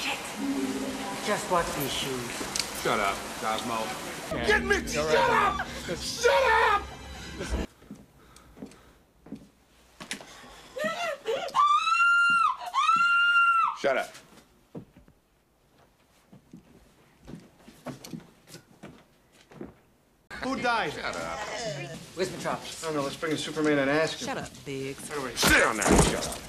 Shit. Just watch these shoes. Shut up, Cosmo. Get me! Shut up! Shut up! Shut up. Who died? Shut up. Where's Metropolis? I don't know. Let's bring in Superman and ask him. Shut up, Biggs. Sit on that. Shut up.